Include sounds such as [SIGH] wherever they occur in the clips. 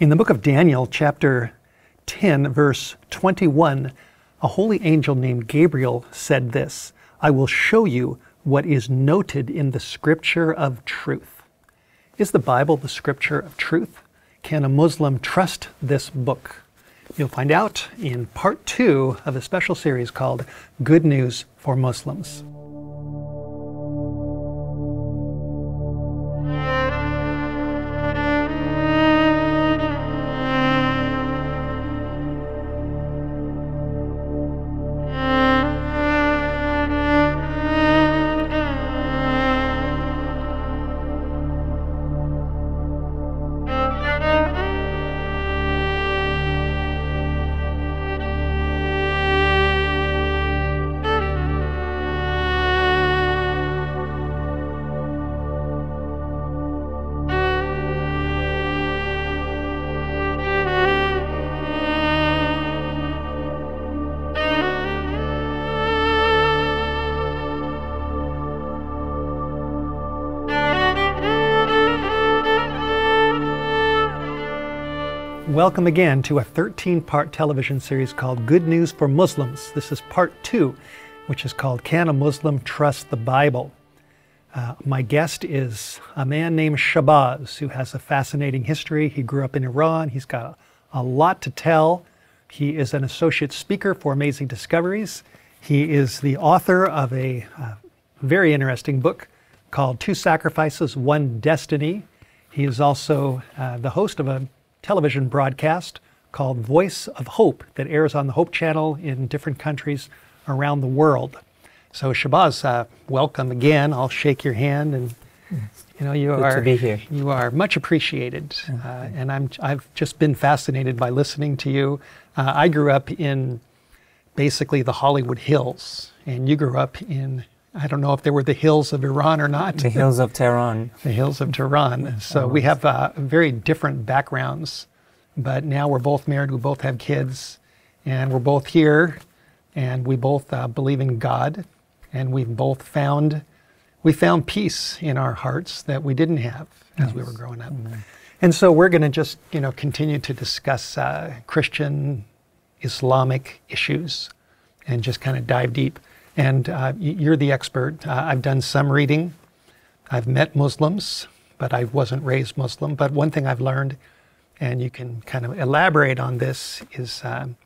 In the book of Daniel, chapter 10, verse 21, a holy angel named Gabriel said this I will show you what is noted in the scripture of truth. Is the Bible the scripture of truth? Can a Muslim trust this book? You'll find out in part two of a special series called Good News for Muslims. Welcome again to a 13 part television series called Good News for Muslims. This is part two, which is called Can a Muslim Trust the Bible? Uh, my guest is a man named Shahbaz who has a fascinating history. He grew up in Iran, he's got a, a lot to tell. He is an associate speaker for Amazing Discoveries. He is the author of a uh, very interesting book called Two Sacrifices, One Destiny. He is also uh, the host of a television broadcast called Voice of Hope that airs on the Hope Channel in different countries around the world. So Shahbaz, uh, welcome again. I'll shake your hand, and you know you Good are to be here. you are much appreciated, uh, and I'm I've just been fascinated by listening to you. Uh, I grew up in basically the Hollywood Hills, and you grew up in I don't know if they were the hills of Iran or not. The hills of Tehran. [LAUGHS] the hills of Tehran. So we have uh, very different backgrounds, but now we're both married, we both have kids, and we're both here, and we both uh, believe in God, and we've both found we found peace in our hearts that we didn't have as we were growing up. And so we're going to just you know continue to discuss uh, Christian, Islamic issues, and just kind of dive deep. And uh, you're the expert. Uh, I've done some reading. I've met Muslims, but I wasn't raised Muslim. But one thing I've learned, and you can kind of elaborate on this, is um,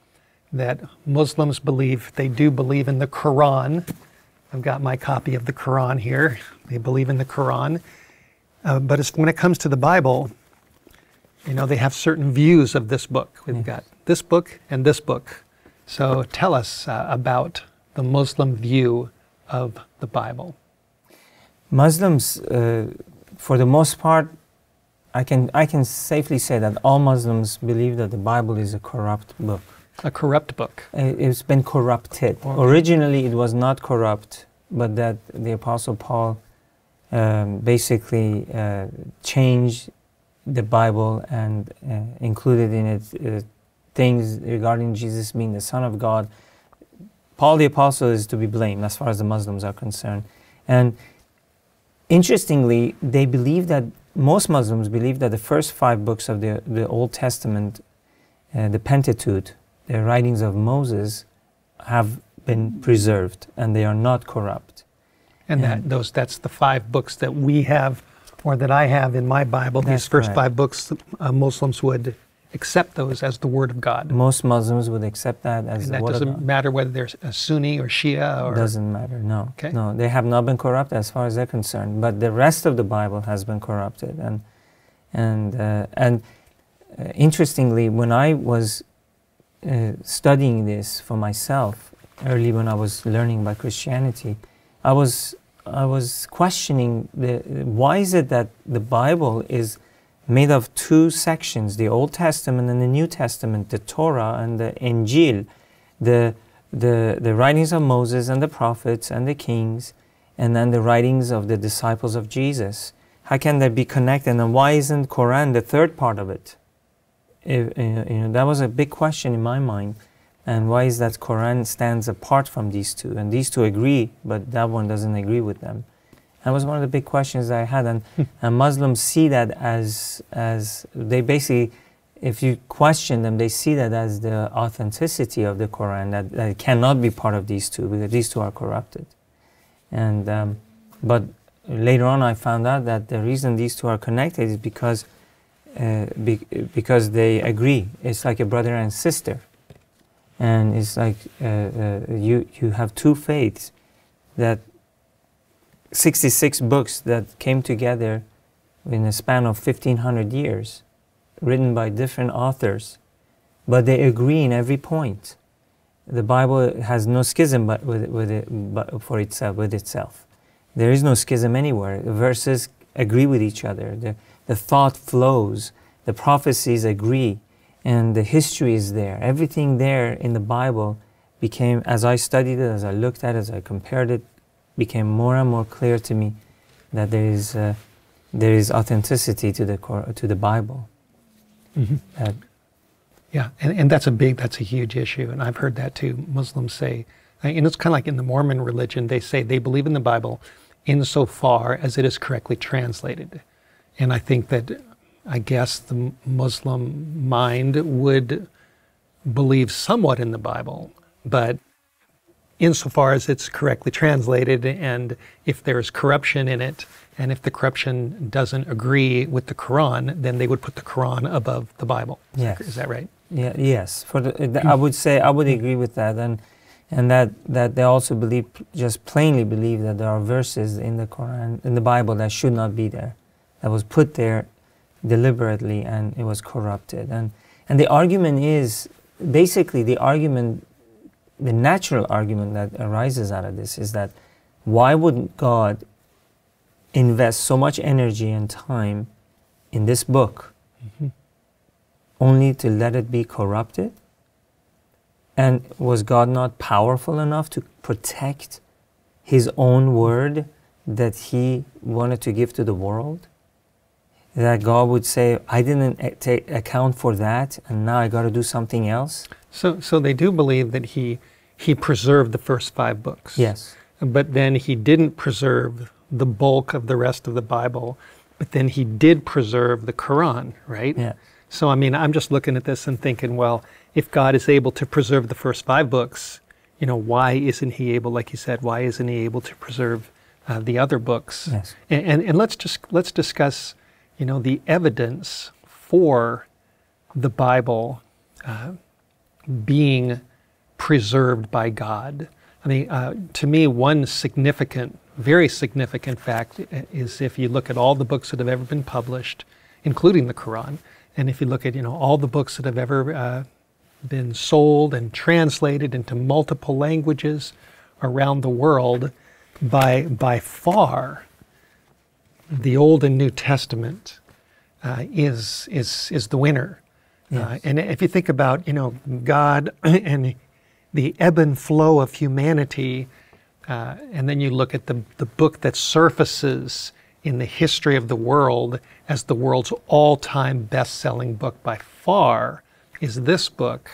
that Muslims believe, they do believe in the Quran. I've got my copy of the Quran here. They believe in the Quran. Uh, but it's, when it comes to the Bible, you know, they have certain views of this book. We've got this book and this book. So tell us uh, about the Muslim view of the Bible. Muslims, uh, for the most part, I can I can safely say that all Muslims believe that the Bible is a corrupt book. A corrupt book. Uh, It's been corrupted. Okay. Originally, it was not corrupt, but that the Apostle Paul um, basically uh, changed the Bible and uh, included in it uh, things regarding Jesus being the Son of God. Paul the Apostle is to be blamed as far as the Muslims are concerned. And interestingly, they believe that most Muslims believe that the first five books of the, the Old Testament, uh, the Pentateuch, the writings of Moses, have been preserved and they are not corrupt. And Yeah. that those that's the five books that we have or that I have in my Bible. These first correct. five books uh, Muslims would accept those as the word of God. Most Muslims would accept that as And the that word of doesn't matter whether they're a Sunni or Shia or Doesn't matter, no. Okay. No, they have not been corrupted as far as they're concerned. But the rest of the Bible has been corrupted. And, and, uh, and uh, interestingly, when I was uh, studying this for myself, early when I was learning about Christianity, I was, I was questioning the, why is it that the Bible is made of two sections, the Old Testament and the New Testament, the Torah and the Injil, the, the, the writings of Moses and the prophets and the kings, and then the writings of the disciples of Jesus. How can they be connected? And why isn't Quran the third part of it? If, you know, that was a big question in my mind. And why is that Quran stands apart from these two? And these two agree, but that one doesn't agree with them. That was one of the big questions I had. And, and Muslims see that as, as they basically if you question them, they see that as the authenticity of the Quran, that, that it cannot be part of these two because these two are corrupted. And um, but later on, I found out that the reason these two are connected is because uh, be, because they agree. It's like a brother and sister, and it's like uh, uh, you you have two faiths that 66 books that came together in a span of 1500 years, written by different authors, but they agree in every point. The Bible has no schism but with, with it, but for itself, with itself. There is no schism anywhere. The verses agree with each other. The, the thought flows. The prophecies agree. And the history is there. Everything there in the Bible became, as I studied it, as I looked at it, as I compared it, became more and more clear to me that there is, uh, there is authenticity to the, to the Bible. Mm-hmm. That, yeah, and, and that's a big, that's a huge issue. And I've heard that too. Muslims say, and it's kind of like in the Mormon religion, they say they believe in the Bible insofar as it is correctly translated. And I think that, I guess, the Muslim mind would believe somewhat in the Bible, but insofar as it's correctly translated, and if there's corruption in it, and if the corruption doesn't agree with the Quran, then they would put the Quran above the Bible. Yes. Is that right? Yeah, yes. For the, I would say I would agree with that, and and that, that they also believe, just plainly believe that there are verses in the Quran, in the Bible that should not be there, that was put there deliberately and it was corrupted. And, and the argument is, basically the argument, the natural argument that arises out of this is that why would God invest so much energy and time in this book mm-hmm. only to let it be corrupted? And was God not powerful enough to protect His own word that He wanted to give to the world? That God would say, I didn't take account for that, and now I got to do something else? So, so they do believe that He, he preserved the first five books. Yes. But then He didn't preserve the bulk of the rest of the Bible, but then He did preserve the Quran, right? Yeah. So, I mean, I'm just looking at this and thinking, well, if God is able to preserve the first five books, you know, why isn't He able, like you said, why isn't He able to preserve uh, the other books? Yes. And, and, and let's just let's discuss, you know, the evidence for the Bible uh, being preserved by God. I mean, uh, to me, one significant, very significant fact is if you look at all the books that have ever been published, including the Quran, and if you look at you know all the books that have ever uh, been sold and translated into multiple languages around the world, by, by far, the Old and New Testament uh, is, is, is the winner. Uh, yes. Uh, and if you think about, you know, God [CLEARS THROAT] and the ebb and flow of humanity, uh, and then you look at the, the book that surfaces in the history of the world as the world's all-time best-selling book by far, is this book.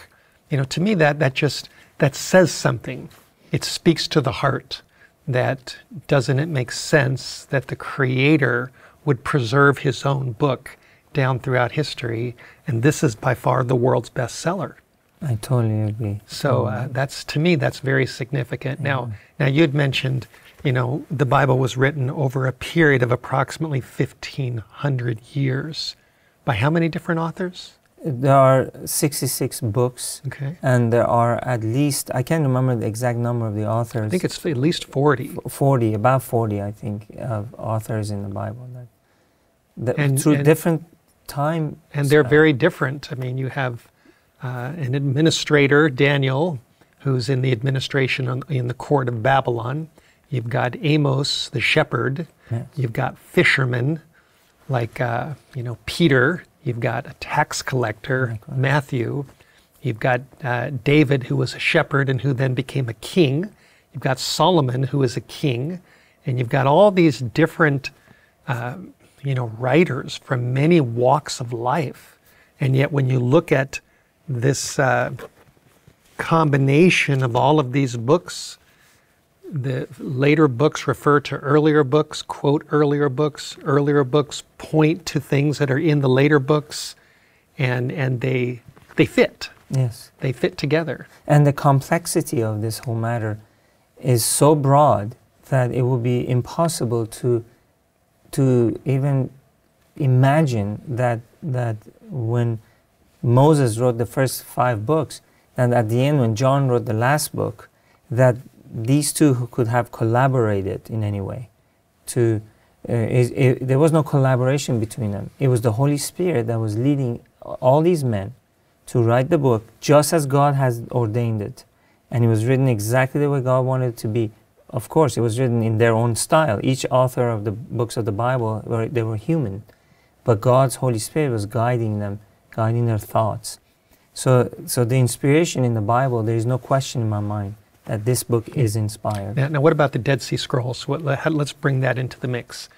You know, to me that that just that says something. It speaks to the heart that doesn't it make sense that the creator would preserve his own book down throughout history and this is by far the world's bestseller. I totally agree. So uh, that's to me that's very significant. Yeah. Now, now you'd mentioned, you know, the Bible was written over a period of approximately 1500 years by how many different authors? There are 66 books, okay. and there are at least, I can't remember the exact number of the authors. I think it's at least 40. 40, about 40, I think, of authors in the Bible. That, that and, through and, different time. And they're very different. I mean, you have uh, an administrator, Daniel, who's in the administration on, in the court of Babylon. You've got Amos, the shepherd. Yes. You've got fishermen like, uh, you know, Peter You've got a tax collector, Matthew. You've got uh, David, who was a shepherd and who then became a king. You've got Solomon, who is a king. And you've got all these different, uh, you know, writers from many walks of life. And yet, when you look at this uh, combination of all of these books, the later books refer to earlier books, quote earlier books. Earlier books point to things that are in the later books. and and they they fit. Yes. They fit together. And the complexity of this whole matter is so broad that it will be impossible to to even imagine that that when Moses wrote the first five books, and at the end when John wrote the last book, that these two could have collaborated in any way. To uh, it, it, there was no collaboration between them. It was the Holy Spirit that was leading all these men to write the book just as God has ordained it. And it was written exactly the way God wanted it to be. Of course, it was written in their own style. Each author of the books of the Bible, they were human. But God's Holy Spirit was guiding them, guiding their thoughts. So, so the inspiration in the Bible, there is no question in my mind that this book is inspired. Now, now what about the Dead Sea Scrolls? What, let's bring that into the mix.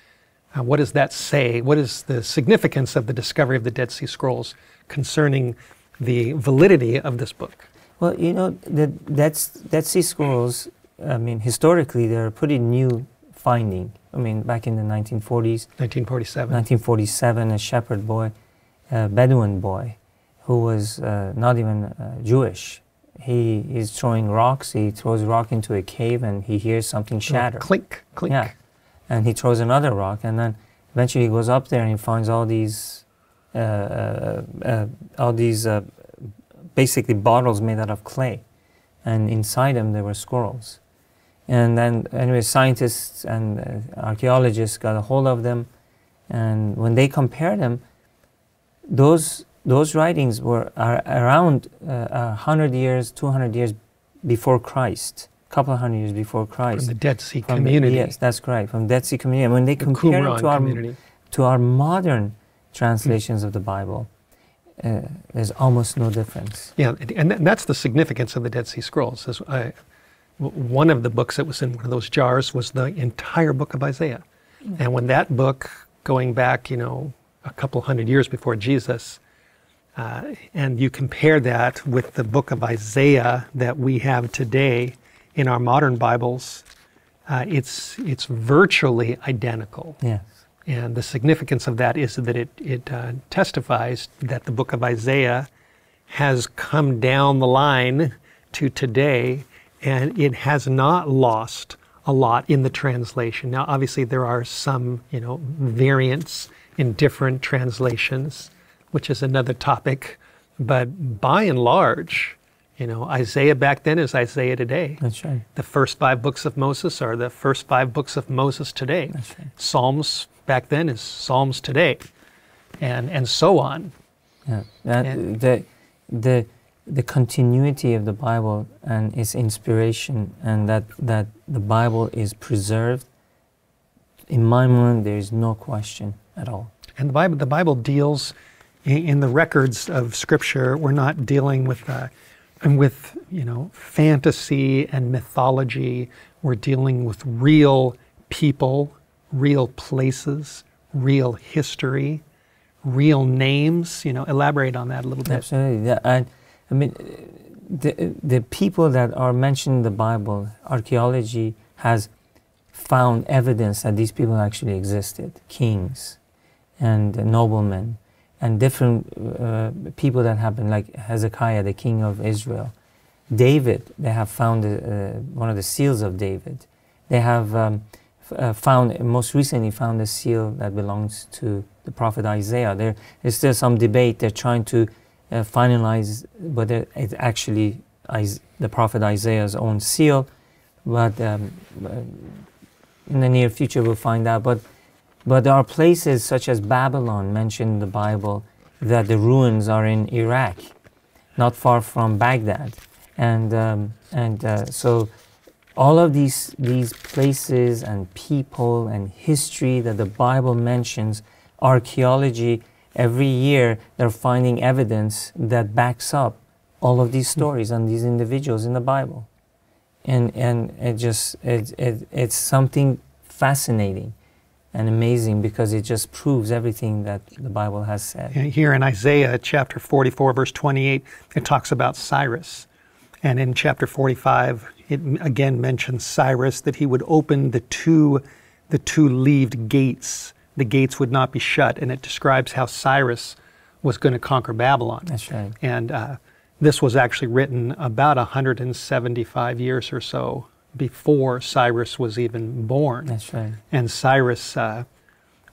Uh, what does that say? What is the significance of the discovery of the Dead Sea Scrolls concerning the validity of this book? Well, you know, the that's, Dead Sea Scrolls, I mean, historically, they're a pretty new finding. I mean, back in the 1940s. 1947. 1947, a shepherd boy, a Bedouin boy, who was uh, not even uh, Jewish. He is throwing rocks. He throws a rock into a cave and he hears something shatter. clink, clink. Yeah. And he throws another rock and then eventually he goes up there and he finds all these, uh, uh, uh all these uh, basically bottles made out of clay. And inside them there were squirrels. And then, anyway, scientists and uh, archaeologists got a hold of them. And when they compared them, those, those writings were are around uh, 100 years, 200 years before Christ, a couple of hundred years before Christ. From the Dead Sea from community. The, yes, that's correct, from Dead Sea community. And when they the compare it to our, community. to our modern translations mm. of the Bible, uh, there's almost no difference. Yeah, and that's the significance of the Dead Sea Scrolls. As I, one of the books that was in one of those jars was the entire book of Isaiah. Mm-hmm. And when that book, going back, you know, a couple hundred years before Jesus, uh, and you compare that with the book of Isaiah that we have today in our modern Bibles, uh, it's it's virtually identical. Yes. And the significance of that is that it it uh, testifies that the book of Isaiah has come down the line to today and it has not lost a lot in the translation. Now, obviously, there are some, you know, variants in different translations, which is another topic. But by and large, you know, Isaiah back then is Isaiah today. That's right. The first five books of Moses are the first five books of Moses today. That's right. Psalms back then is Psalms today, and and so on. Yeah, that, and, the the the continuity of the Bible and its inspiration, and that, that the Bible is preserved, in my mind, there is no question at all. And the Bible, the Bible deals in, the records of Scripture. We're not dealing with, uh, with you know, fantasy and mythology. We're dealing with real people, real places, real history, real names. You know, elaborate on that a little bit. Absolutely. Yeah, I, I mean, the, the people that are mentioned in the Bible, archaeology has found evidence that these people actually existed kings and noblemen and different uh, people that happened, like Hezekiah, the king of Israel. David, they have found uh, one of the seals of David. They have um, uh, found, most recently, found a seal that belongs to the prophet Isaiah. There is still some debate. They're trying to uh, finalize whether it's actually is the prophet Isaiah's own seal, but um, in the near future we'll find out. But but there are places such as Babylon mentioned in the Bible that the ruins are in Iraq, not far from Baghdad, and um, and uh, so all of these these places and people and history that the Bible mentions, archaeology every year they're finding evidence that backs up all of these hmm. stories and these individuals in the Bible. And, and it just, it, it, it's something fascinating and amazing because it just proves everything that the Bible has said. Here in Isaiah chapter 44, verse 28, it talks about Cyrus. And in chapter 45, it again mentions Cyrus that he would open the two, the two leaved gates the gates would not be shut. And it describes how Cyrus was going to conquer Babylon. That's right. And uh, this was actually written about 175 years or so before Cyrus was even born. That's right. And Cyrus uh,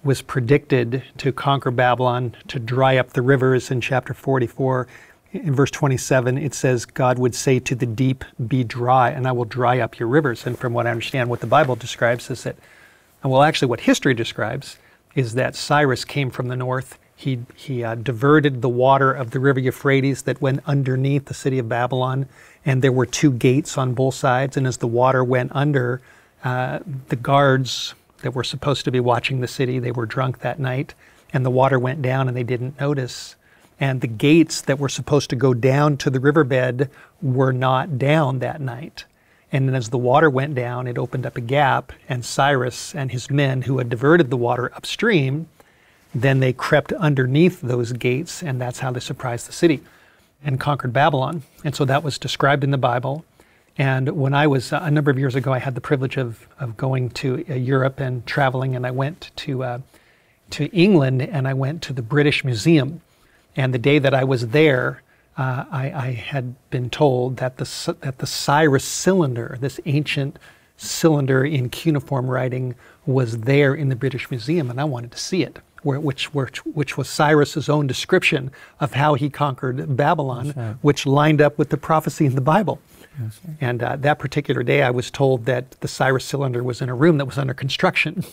was predicted to conquer Babylon, to dry up the rivers in chapter 44. In verse 27, it says, God would say to the deep, Be dry, and I will dry up your rivers. And from what I understand, what the Bible describes is that, well, actually, what history describes is that Cyrus came from the north. He, he uh, diverted the water of the river Euphrates that went underneath the city of Babylon, and there were two gates on both sides. And as the water went under, uh, the guards that were supposed to be watching the city, they were drunk that night, and the water went down and they didn't notice. And the gates that were supposed to go down to the riverbed were not down that night. And then as the water went down, it opened up a gap, and Cyrus and his men, who had diverted the water upstream, then they crept underneath those gates, and that's how they surprised the city and conquered Babylon. And so that was described in the Bible. And when I was uh, a number of years ago, I had the privilege of, of going to uh, Europe and traveling, and I went to, uh, to England and I went to the British Museum. And the day that I was there, uh, I, I, had been told that the, that the Cyrus cylinder, this ancient cylinder in cuneiform writing, was there in the British Museum, and I wanted to see it, which, which, which was Cyrus's own description of how he conquered Babylon, right. which lined up with the prophecy in the Bible. Yes, and uh, that particular day, I was told that the Cyrus cylinder was in a room that was under construction,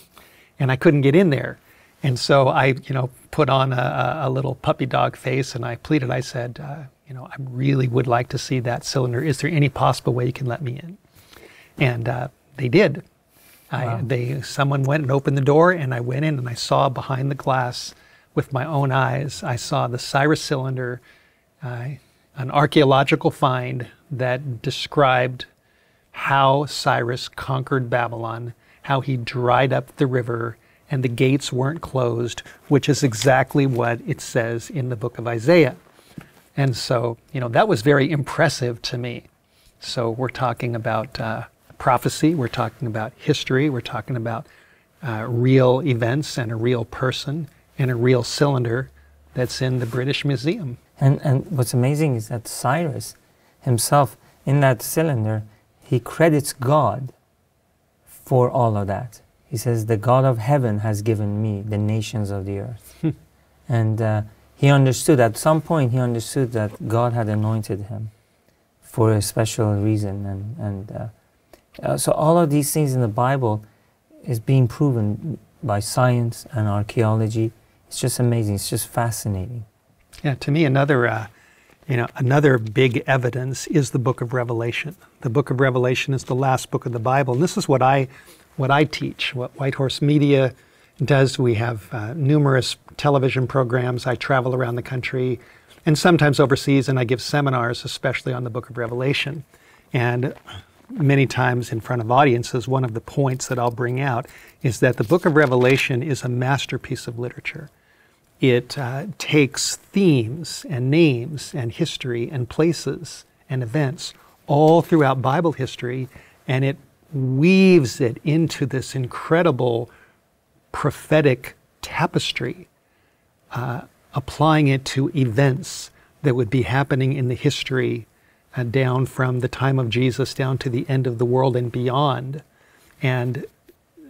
and I couldn't get in there. And so I, you know, put on a, a little puppy dog face and I pleaded. I said, uh, you know, I really would like to see that cylinder. Is there any possible way you can let me in? And uh, they did. Wow. They, someone went and opened the door, and I went in and I saw behind the glass with my own eyes. I saw the Cyrus cylinder, uh, an archaeological find that described how Cyrus conquered Babylon, how he dried up the river, and the gates weren't closed, which is exactly what it says in the book of Isaiah. And so, you know, that was very impressive to me. So we're talking about uh, prophecy, we're talking about history, we're talking about uh, real events and a real person and a real cylinder that's in the British Museum. And, and what's amazing is that Cyrus himself, in that cylinder, he credits God for all of that. He says, The God of heaven has given me the nations of the earth. Hmm. and uh, he understood, at some point, he understood that God had anointed him for a special reason. And, and uh, uh, so, all of these things in the Bible is being proven by science and archaeology. It's just amazing. It's just fascinating. Yeah, to me, another uh, you know, another big evidence is the book of Revelation. The book of Revelation is the last book of the Bible, and this is what I, what I teach. What White Horse Media does. We have uh, numerous television programs. I travel around the country, and sometimes overseas, and I give seminars, especially on the book of Revelation. And many times in front of audiences, one of the points that I'll bring out is that the book of Revelation is a masterpiece of literature. It uh, takes themes and names and history and places and events all throughout Bible history and it weaves it into this incredible prophetic tapestry, uh, applying it to events that would be happening in the history uh, down from the time of Jesus down to the end of the world and beyond. And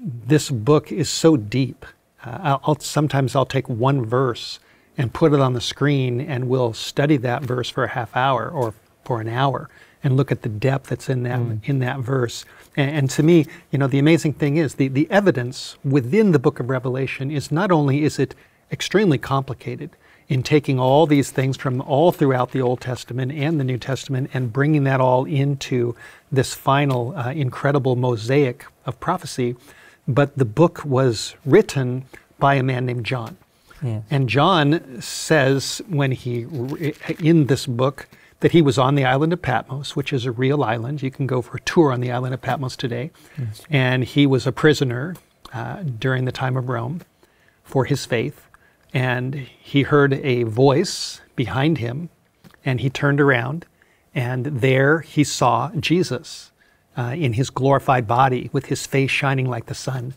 this book is so deep uh, I'll, sometimes I'll take one verse and put it on the screen and we'll study that verse for a half hour or for an hour and look at the depth that's in that mm. in that verse. And, and, to me, you know, the amazing thing is the, the evidence within the book of Revelation is not only is it extremely complicated in taking all these things from all throughout the Old Testament and the New Testament and bringing that all into this final uh, incredible mosaic of prophecy, but the book was written by a man named John. Yeah. And John says when he in this book that he was on the island of Patmos, which is a real island. You can go for a tour on the island of Patmos today. Yes. And he was a prisoner uh, during the time of Rome for his faith. And he heard a voice behind him, and he turned around, and there he saw Jesus uh, in his glorified body with his face shining like the sun.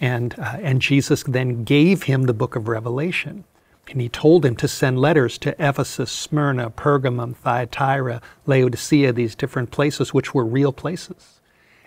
And, uh, and Jesus then gave him the book of Revelation. And he told him to send letters to Ephesus, Smyrna, Pergamum, Thyatira, Laodicea, these different places, which were real places.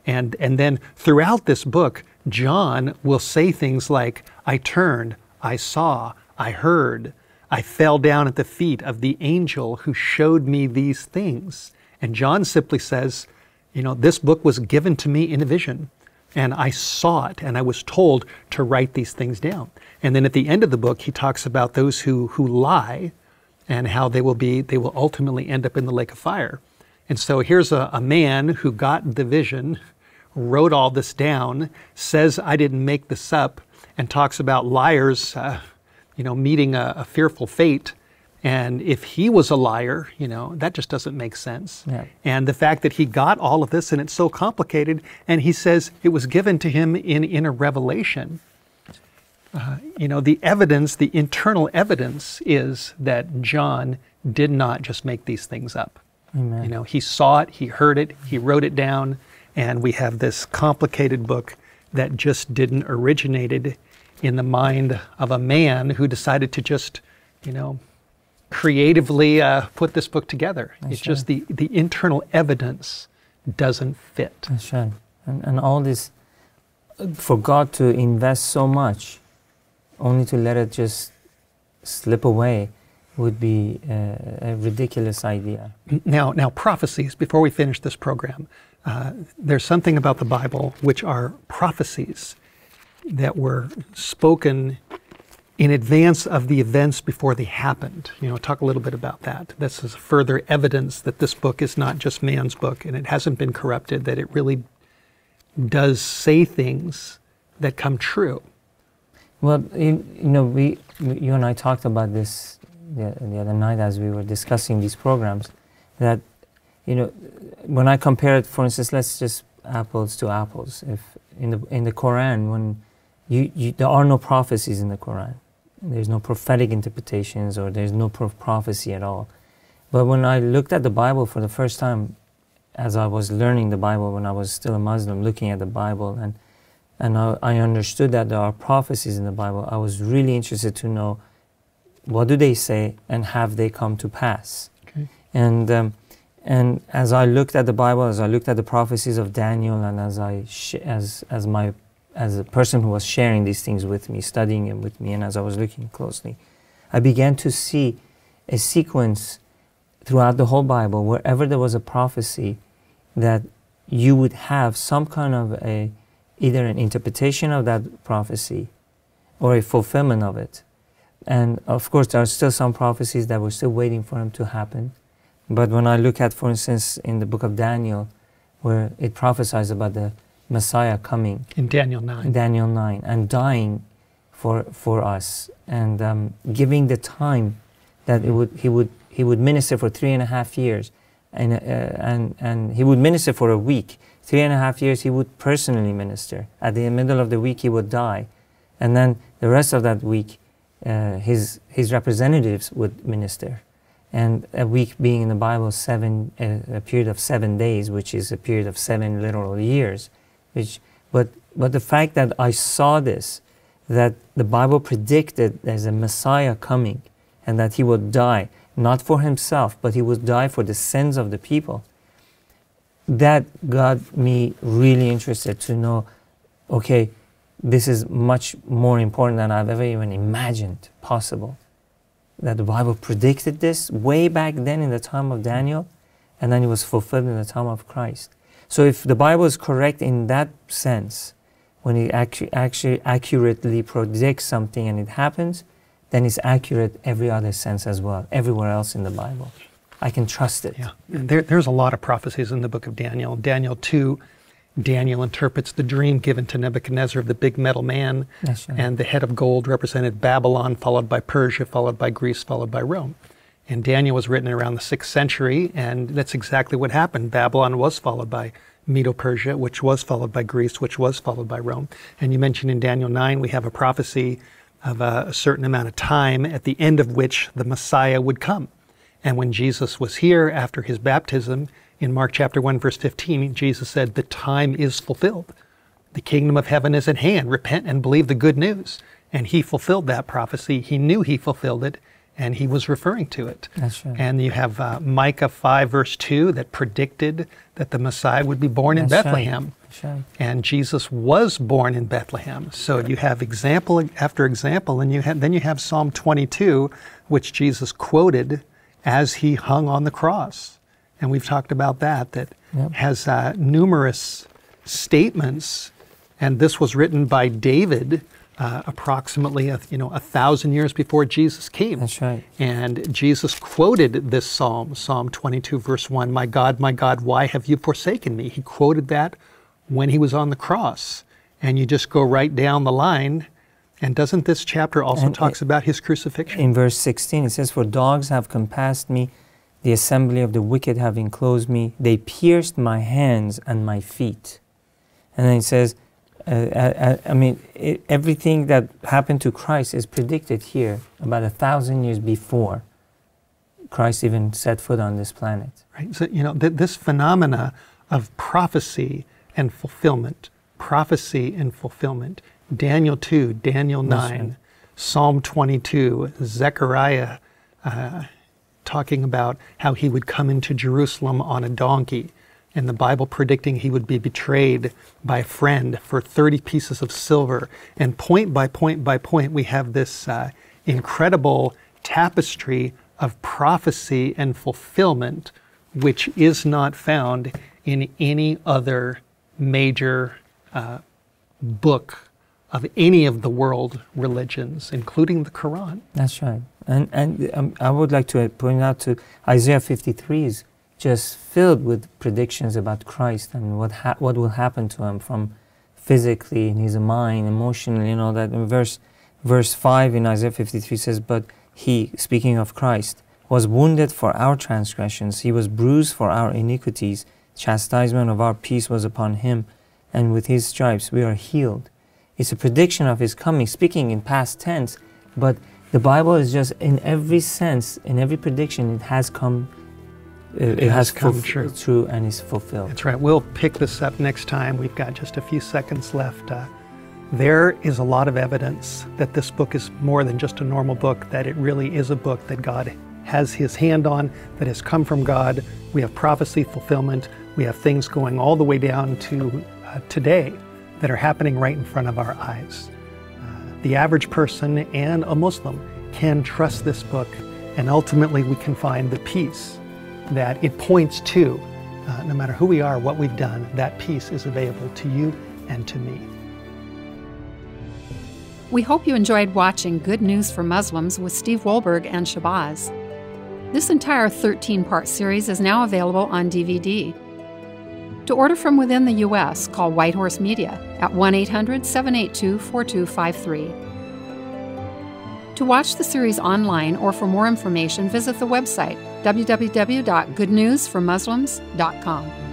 And, and then throughout this book, John will say things like, I turned, I saw, I heard, I fell down at the feet of the angel who showed me these things. And John simply says, You know, this book was given to me in a vision, and I saw it, and I was told to write these things down. And then at the end of the book, he talks about those who, who lie and how they will be, they will ultimately end up in the lake of fire. And so here's a, a man who got the vision, wrote all this down, says, I didn't make this up, and talks about liars, uh, you know, meeting a, a, fearful fate. And if he was a liar, you know, that just doesn't make sense. Yeah. And the fact that he got all of this and it's so complicated, and he says it was given to him in, in a revelation. Uh, you know, the evidence, the internal evidence is that John did not just make these things up. Amen. You know, he saw it, he heard it, he wrote it down, and we have this complicated book that just didn't originated in the mind of a man who decided to just, you know, creatively uh, put this book together. That's it's just the, the internal evidence doesn't fit. That's right. And, and all this, for God to invest so much, only to let it just slip away would be uh, a ridiculous idea. Now, now prophecies. Before we finish this program, uh, there's something about the Bible which are prophecies that were spoken in advance of the events before they happened. You know, talk a little bit about that. This is further evidence that this book is not just man's book and it hasn't been corrupted, that it really does say things that come true. Well, you, you know, we, you and I talked about this the, the other night as we were discussing these programs, that, you know, when I compare it, for instance, let's just apples to apples. If in the, in the Quran, when you, you, there are no prophecies in the Quran. There's no prophetic interpretations or there's no prophecy at all. But when I looked at the Bible for the first time, as I was learning the Bible when I was still a Muslim, looking at the Bible, and, and I, I understood that there are prophecies in the Bible, I was really interested to know what do they say and have they come to pass. Okay. And, um, and as I looked at the Bible, as I looked at the prophecies of Daniel, and as, I as, as my as a person who was sharing these things with me, studying it with me, and as I was looking closely, I began to see a sequence throughout the whole Bible, wherever there was a prophecy, that you would have some kind of a either an interpretation of that prophecy or a fulfillment of it. And of course, there are still some prophecies that were still waiting for them to happen. But when I look at, for instance, in the book of Daniel, where it prophesies about the Messiah coming in Daniel 9. Daniel 9 and dying for, for us and um, giving the time that it would, he, would, he would minister for three and a half years and, uh, and, and he would minister for a week. Three and a half years he would personally minister. At the middle of the week he would die. And then the rest of that week uh, his, his representatives would minister. And a week being in the Bible, seven, uh, a period of seven days, which is a period of seven literal years. Which, but, but the fact that I saw this, that the Bible predicted there's a Messiah coming and that he would die, not for himself, but he would die for the sins of the people, that got me really interested to know okay, this is much more important than I've ever even imagined possible. That the Bible predicted this way back then in the time of Daniel, and then it was fulfilled in the time of Christ. So if the Bible is correct in that sense, when it actually, actually accurately predicts something and it happens, then it's accurate every other sense as well, everywhere else in the Bible. I can trust it. Yeah, there, there's a lot of prophecies in the book of Daniel. Daniel 2, Daniel interprets the dream given to Nebuchadnezzar of the big metal man, right. and the head of gold represented Babylon, followed by Persia, followed by Greece, followed by Rome. And Daniel was written around the 6th century, and that's exactly what happened. Babylon was followed by Medo Persia, which was followed by Greece, which was followed by Rome. And you mentioned in Daniel 9, we have a prophecy of a, a certain amount of time at the end of which the Messiah would come. And when Jesus was here after his baptism, in Mark chapter 1, verse 15, Jesus said, The time is fulfilled. The kingdom of heaven is at hand. Repent and believe the good news. and he fulfilled that prophecy. He knew he fulfilled it, and he was referring to it. That's right. And you have uh, Micah 5, verse 2, that predicted that the Messiah would be born in That's right. Bethlehem. That's right. And Jesus was born in Bethlehem. So you have example after example, and you have, then you have Psalm 22, which Jesus quoted as he hung on the cross. And we've talked about that, that Yep. has uh, numerous statements. And this was written by David uh, approximately a, you know, a thousand years before Jesus came. That's right. And Jesus quoted this psalm, Psalm 22, verse 1 My God, my God, why have you forsaken me? He quoted that when he was on the cross. And you just go right down the line. And doesn't this chapter also And talks about his crucifixion? In verse 16, it says, For dogs have compassed me, the assembly of the wicked have enclosed me, they pierced my hands and my feet. And then it says, uh, uh, I mean, it, everything that happened to Christ is predicted here about a thousand years before Christ even set foot on this planet. Right? So, you know, th- this phenomena of prophecy and fulfillment, prophecy and fulfillment, Daniel 2, Daniel 9, right. Psalm 22, Zechariah uh, talking about how he would come into Jerusalem on a donkey, and the Bible predicting he would be betrayed by a friend for 30 pieces of silver. And point by point by point, we have this uh, incredible tapestry of prophecy and fulfillment, which is not found in any other major uh, book of any of the world religions, including the Quran. That's right. And, and um, I would like to point out to Isaiah 53 is just filled with predictions about Christ and what, ha- what will happen to him from physically, in his mind, emotionally, and all that. In verse, verse 5 in Isaiah 53 says, But he, speaking of Christ, was wounded for our transgressions, he was bruised for our iniquities, chastisement of our peace was upon him, and with his stripes we are healed. It's a prediction of his coming, speaking in past tense, but the Bible is just in every sense, in every prediction, it has come, uh, it, has has come true. true and is fulfilled. That's right. We'll pick this up next time. We've got just a few seconds left. Uh, there is a lot of evidence that this book is more than just a normal book, that it really is a book that God has his hand on, that has come from God. We have prophecy fulfillment. We have things going all the way down to uh, today that are happening right in front of our eyes. Uh, the average person and a Muslim can trust this book, and ultimately we can find the peace that it points to. Uh, no matter who we are, what we've done, that peace is available to you and to me. We hope you enjoyed watching Good News for Muslims with Steve Wohlberg and Shahbaz. This entire 13 part series is now available on DVD. To order from within the U.S., call White Horse Media at 1 800 782 4253. To watch the series online or for more information, visit the website www.goodnewsformuslims.com.